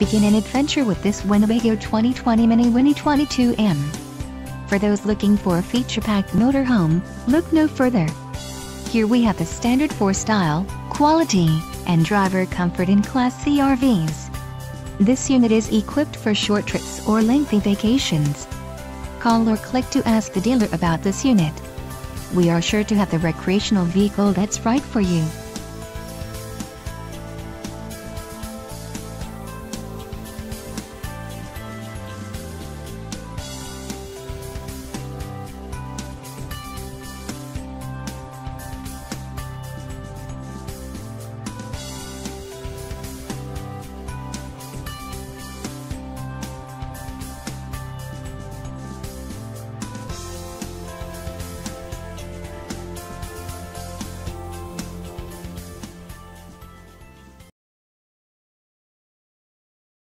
Begin an adventure with this Winnebago 2020 Minnie Winnie 22M. For those looking for a feature-packed motorhome, look no further. Here we have the standard for style, quality, and driver comfort in Class C RVs. This unit is equipped for short trips or lengthy vacations. Call or click to ask the dealer about this unit. We are sure to have the recreational vehicle that's right for you.